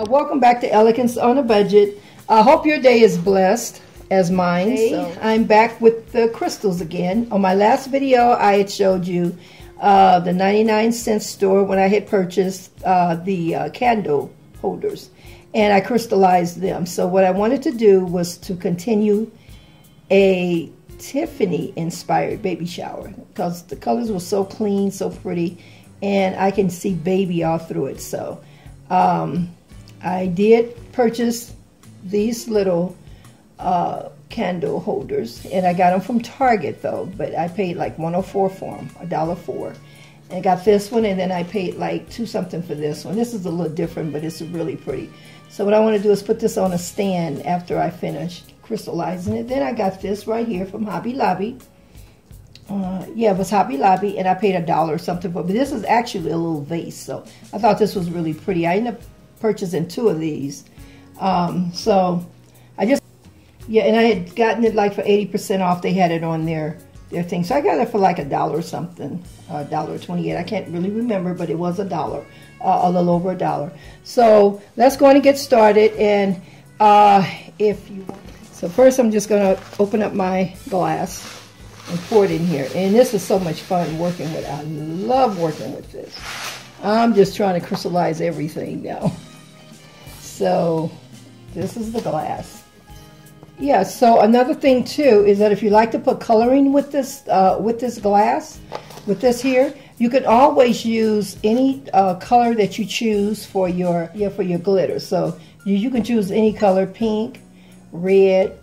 Uh, welcome back to Elegance on a Budget. I hope your day is blessed as mine. So. I'm back with the crystals again. On my last video, I had showed you uh, the 99 cent store when I had purchased uh, the uh, candle holders and I crystallized them. So what I wanted to do was to continue a Tiffany inspired baby shower because the colors were so clean, so pretty, and I can see baby all through it. So um, I did purchase these little uh, candle holders, and I got them from Target though, but I paid like 104 for them, a dollar four. And I got this one, and then I paid like two something for this one. This is a little different, but it's really pretty. So what I want to do is put this on a stand after I finish crystallizing it. Then I got this right here from Hobby Lobby. Uh, yeah, it was Hobby Lobby, and I paid a dollar or something for it. But this is actually a little vase, so I thought this was really pretty. I ended up purchasing two of these. Um, so I just, yeah, and I had gotten it like for 80% off. They had it on their, their thing. So I got it for like a dollar or something, a dollar 28. I can't really remember, but it was a dollar, uh, a little over a dollar. So let's go and get started. And uh, if you, so first I'm just going to open up my glass and pour it in here. And this is so much fun working with I love working with this. I'm just trying to crystallize everything now. So this is the glass. Yeah, so another thing too is that if you like to put coloring with this uh, with this glass, with this here, you can always use any uh, color that you choose for your yeah for your glitter. So you, you can choose any color, pink, red,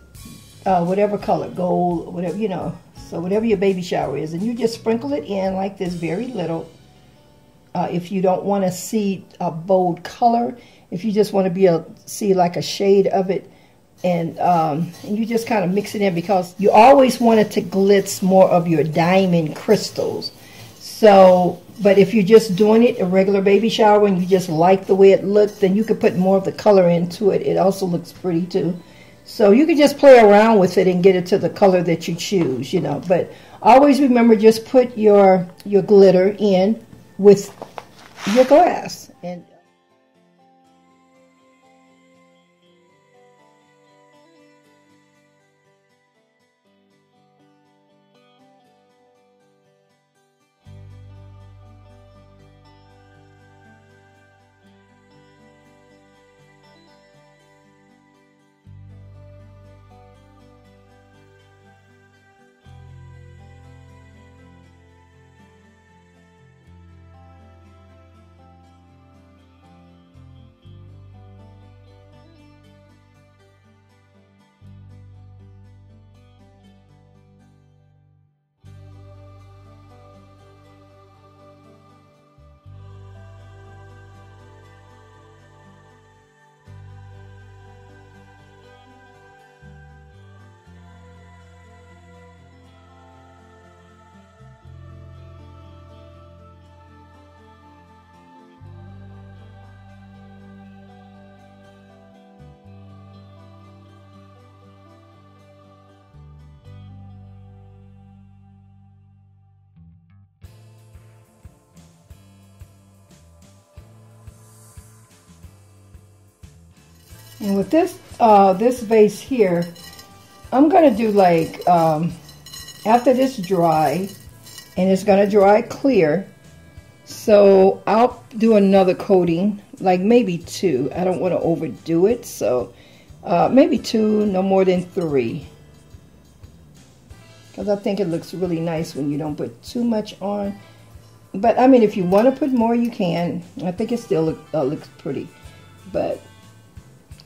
uh, whatever color, gold, whatever you know. So whatever your baby shower is, and you just sprinkle it in like this, very little. Uh, if you don't want to see a bold color, if you just want to be to see like a shade of it and um, and you just kind of mix it in because you always want it to glitz more of your diamond crystals. So but if you're just doing it a regular baby shower and you just like the way it looked then you could put more of the color into it. It also looks pretty too. So you can just play around with it and get it to the color that you choose you know. But always remember just put your your glitter in with your glass and with this, uh, this vase here, I'm going to do like, um, after this dry, and it's going to dry clear, so I'll do another coating, like maybe two. I don't want to overdo it, so uh, maybe two, no more than three. Because I think it looks really nice when you don't put too much on. But, I mean, if you want to put more, you can. I think it still look, uh, looks pretty. But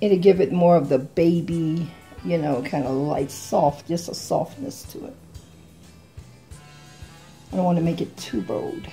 it'll give it more of the baby, you know, kind of light soft, just a softness to it. I don't want to make it too bold.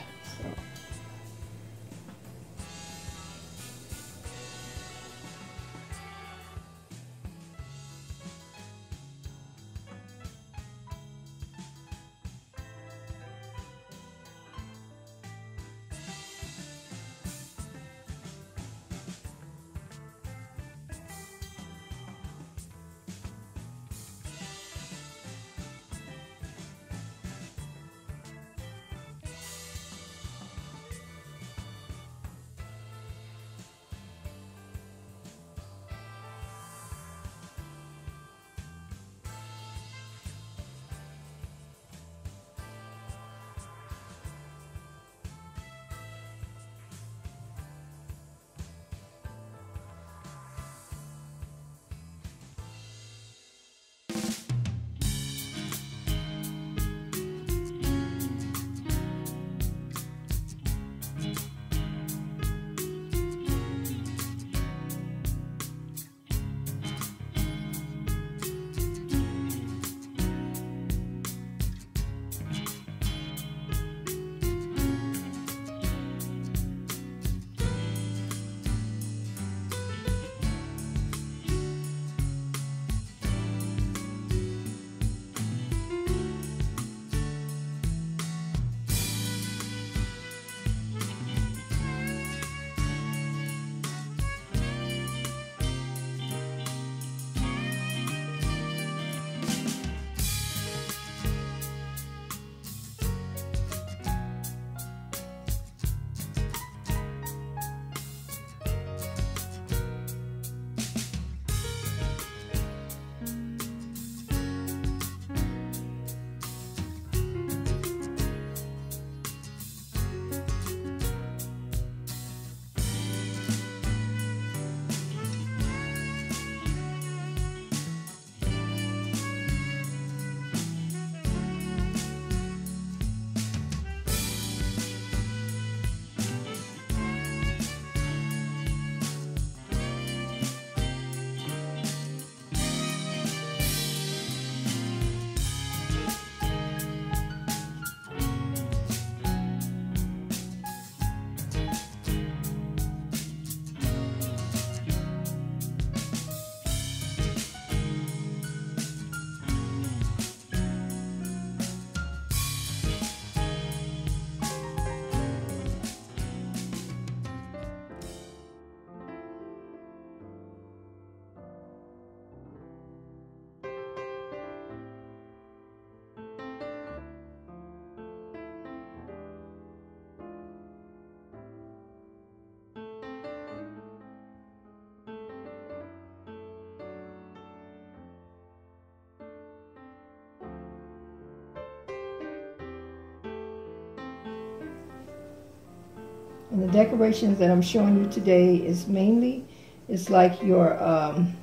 And the decorations that I'm showing you today is mainly, it's like your, um,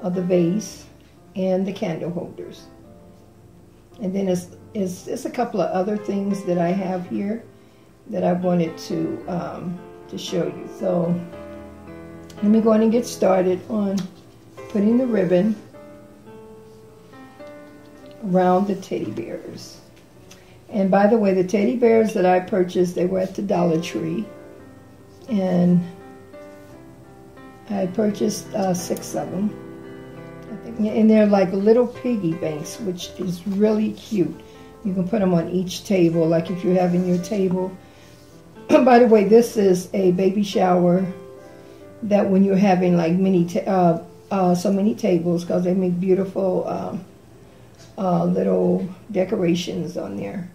of the vase and the candle holders. And then it's, it's, it's a couple of other things that I have here that I wanted to, um, to show you. So let me go on and get started on putting the ribbon around the teddy bears. And by the way, the teddy bears that I purchased, they were at the Dollar Tree. And I purchased uh, six of them. And they're like little piggy banks, which is really cute. You can put them on each table, like if you're having your table. by the way, this is a baby shower that when you're having like many, uh, uh, so many tables, because they make beautiful um, uh, little decorations on there.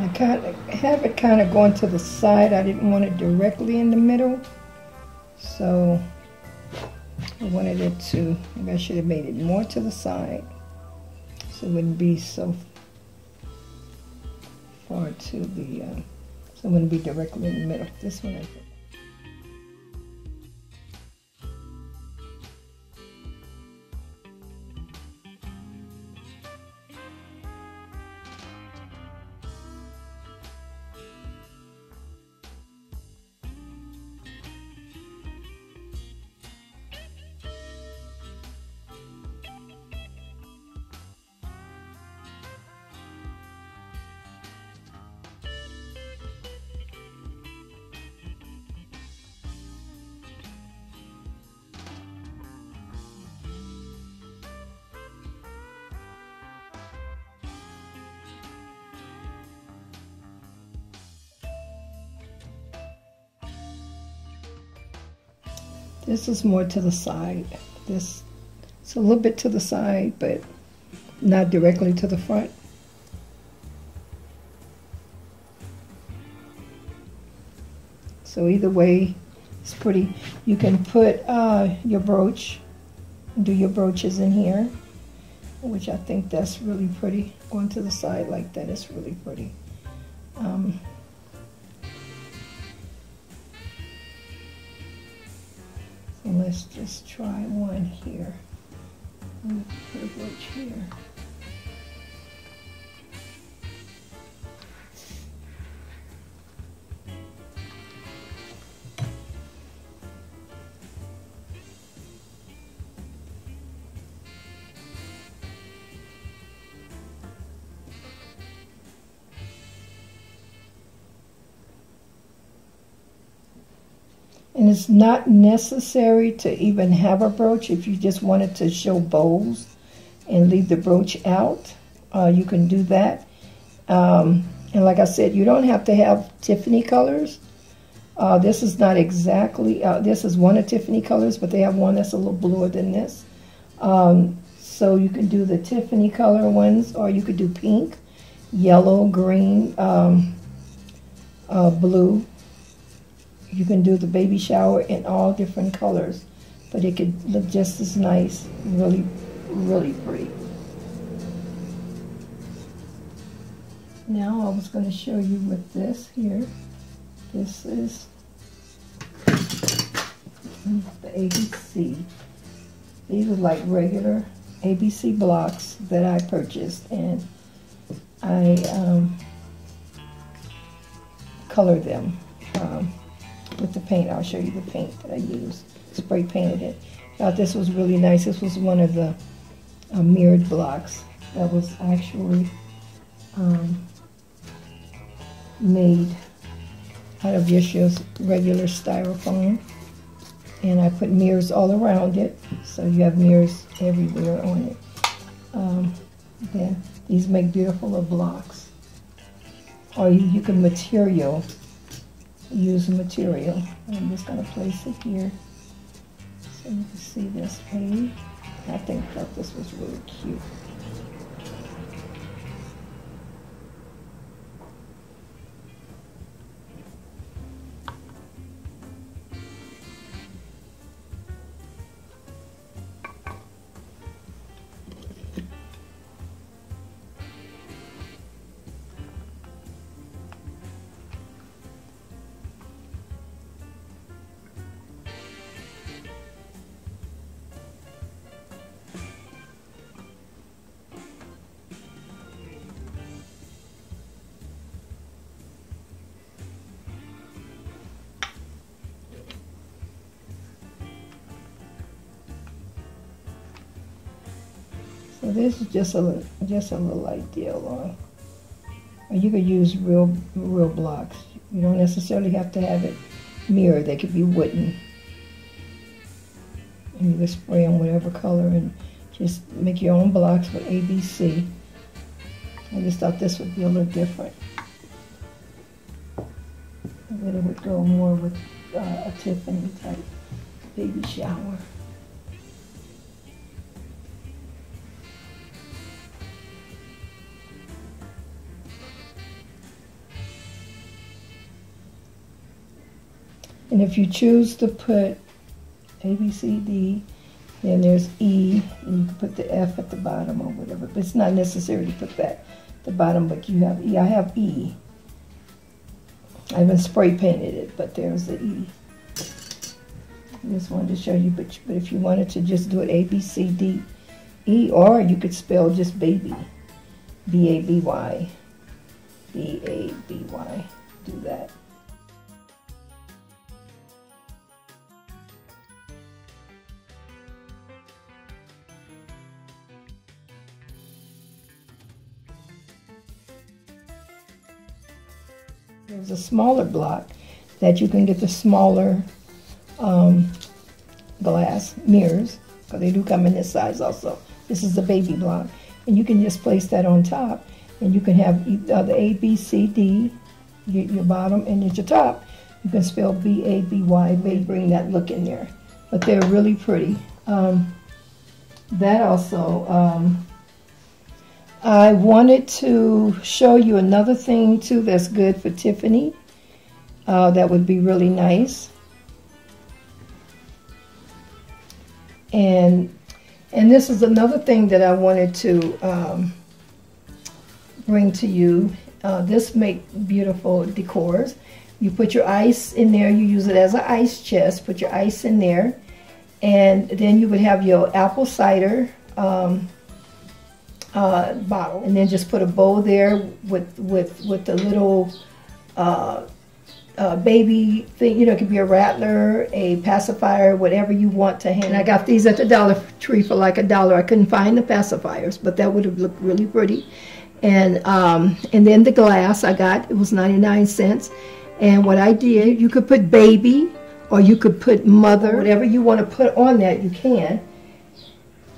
I kind of have it kind of going to the side. I didn't want it directly in the middle. So I wanted it to, maybe I should have made it more to the side. So it wouldn't be so far to the, uh, so it wouldn't be directly in the middle. This one I think. This is more to the side. This it's a little bit to the side, but not directly to the front. So either way, it's pretty. You can put uh, your brooch, do your brooches in here, which I think that's really pretty. Going to the side like that is really pretty. Um, let's just try one here. Brooch here. And it's not necessary to even have a brooch if you just wanted to show bows and leave the brooch out. Uh, you can do that. Um, and like I said, you don't have to have Tiffany colors. Uh, this is not exactly, uh, this is one of Tiffany colors, but they have one that's a little bluer than this. Um, so you can do the Tiffany color ones, or you could do pink, yellow, green, um, uh, blue. You can do the baby shower in all different colors, but it could look just as nice, really, really pretty. Now I was going to show you with this here. This is the ABC. These are like regular ABC blocks that I purchased and I um, colored them um, with the paint. I'll show you the paint that I used. Spray painted it. Thought this was really nice. This was one of the uh, mirrored blocks that was actually um, made out of just regular styrofoam. And I put mirrors all around it, so you have mirrors everywhere on it. Um, then these make beautiful little blocks. Or you, you can material, use material. I'm just going to place it here so you can see this page. I think that this was really cute. So this is just a just a little idea. Or you could use real real blocks. You don't necessarily have to have it mirror. They could be wooden. And you could spray them whatever color and just make your own blocks with ABC. I just thought this would be a little different. That it would go more with uh, a Tiffany type baby shower. And if you choose to put A, B, C, D, then there's E, and you can put the F at the bottom or whatever. But it's not necessary to put that at the bottom, but you have E. I have E. I haven't spray painted it, but there's the E. I just wanted to show you, but, but if you wanted to just do it A, B, C, D, E, or you could spell just baby, B-A-B-Y, B-A-B-Y, do that. There's a smaller block that you can get the smaller um, glass mirrors, because they do come in this size also. This is the baby block. And you can just place that on top, and you can have the A, B, C, D, your, your bottom, and at your top, you can spell B, A, B, Y, they bring that look in there. But they're really pretty. Um, that also, um, I wanted to show you another thing too that's good for Tiffany. Uh, that would be really nice. And and this is another thing that I wanted to um, bring to you. Uh, this make beautiful decors. You put your ice in there. You use it as an ice chest. Put your ice in there. And then you would have your apple cider um, uh, bottle, and then just put a bowl there with with with the little uh, uh, baby thing. You know, it could be a rattler, a pacifier, whatever you want to hand. I got these at the Dollar Tree for like a dollar. I couldn't find the pacifiers, but that would have looked really pretty. And um, and then the glass I got it was 99 cents. And what I did, you could put baby, or you could put mother, whatever you want to put on that, you can.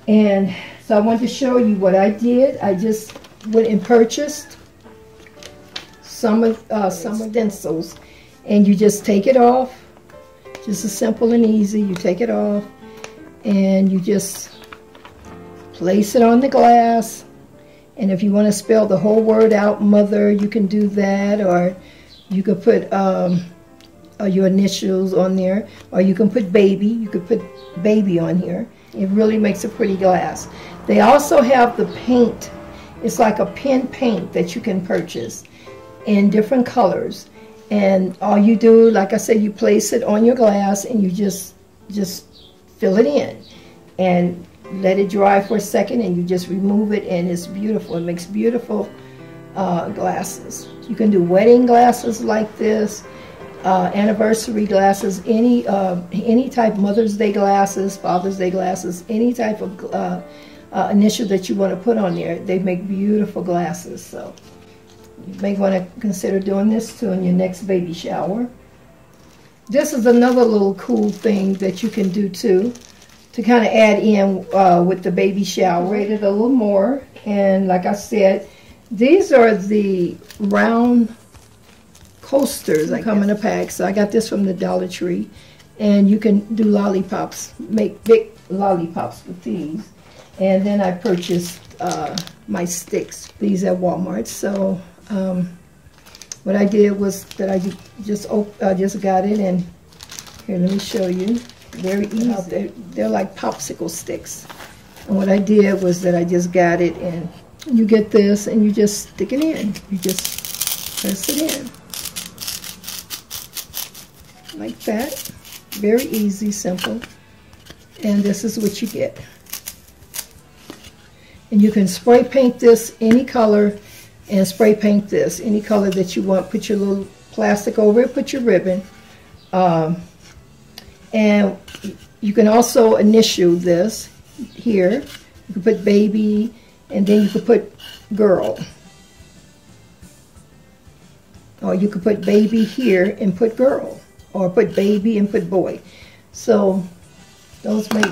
And so I wanted to show you what I did. I just went and purchased some of uh, some stencils, And you just take it off. Just as simple and easy. You take it off and you just place it on the glass. And if you want to spell the whole word out, mother, you can do that. Or you could put um, uh, your initials on there. Or you can put baby. You could put baby on here. It really makes a pretty glass. They also have the paint. It's like a pen paint that you can purchase in different colors. And all you do, like I said, you place it on your glass and you just just fill it in and let it dry for a second and you just remove it and it's beautiful. It makes beautiful uh, glasses. You can do wedding glasses like this, uh, anniversary glasses, any uh, any type Mother's Day glasses, Father's Day glasses, any type of uh, initial that you want to put on there. They make beautiful glasses. So you may want to consider doing this too in your next baby shower. This is another little cool thing that you can do too to kind of add in uh, with the baby shower. Rated a little more. And like I said, these are the round coasters that come in a pack. So I got this from the Dollar Tree. And you can do lollipops, make big lollipops with these. And then I purchased uh, my sticks, these at Walmart. So um, what I did was that I just I just got it and here let me show you. Very easy. they're, they're like popsicle sticks. And what I did was that I just got it and you get this and you just stick it in. You just press it in. Like that. Very easy simple. And this is what you get and you can spray paint this any color and spray paint this any color that you want. Put your little plastic over it, put your ribbon. Um, and you can also initial this here. You can put baby, and then you can put girl. Or you could put baby here and put girl. Or put baby and put boy. So those make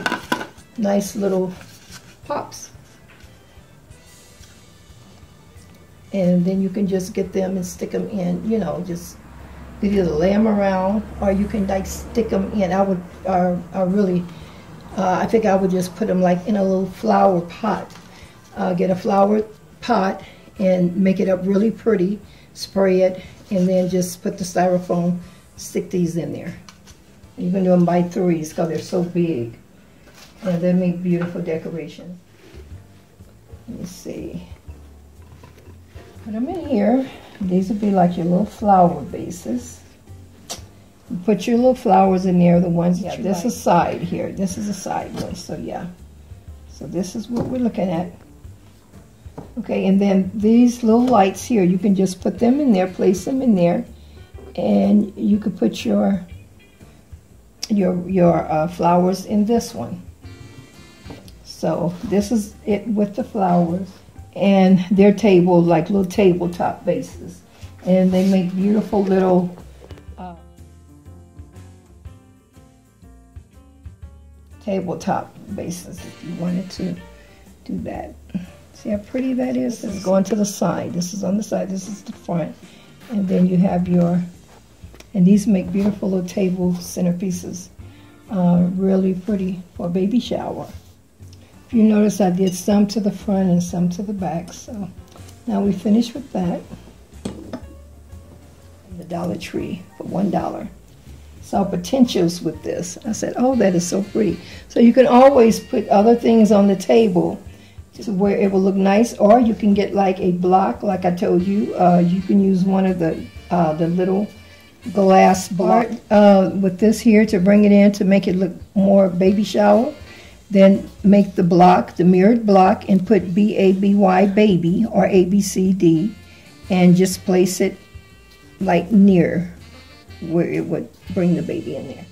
nice little pops. And then you can just get them and stick them in, you know, just either lay them around or you can like stick them in. I would, I really, uh, I think I would just put them like in a little flower pot. Uh, get a flower pot and make it up really pretty, spray it, and then just put the styrofoam, stick these in there. You can do them by threes because they're so big. And they make beautiful decoration. Let me see. Put them in here. These would be like your little flower bases. Put your little flowers in there, the ones that yeah, this like. is side here. This is a side one, so yeah. So this is what we're looking at. Okay, and then these little lights here, you can just put them in there, place them in there, and you could put your your your uh, flowers in this one. So this is it with the flowers and their table like little tabletop bases. And they make beautiful little uh, tabletop bases if you wanted to do that. See how pretty that is? This is going to the side. This is on the side. This is the front. And then you have your and these make beautiful little table centerpieces uh, really pretty for a baby shower if you notice, I did some to the front and some to the back. So now we finish with that. The Dollar Tree for $1. Saw potentials with this. I said, oh, that is so pretty. So you can always put other things on the table to where it will look nice, or you can get like a block, like I told you. Uh, you can use one of the uh, the little glass block uh, with this here to bring it in to make it look more baby shower. Then make the block, the mirrored block, and put B-A-B-Y baby or A-B-C-D and just place it like near where it would bring the baby in there.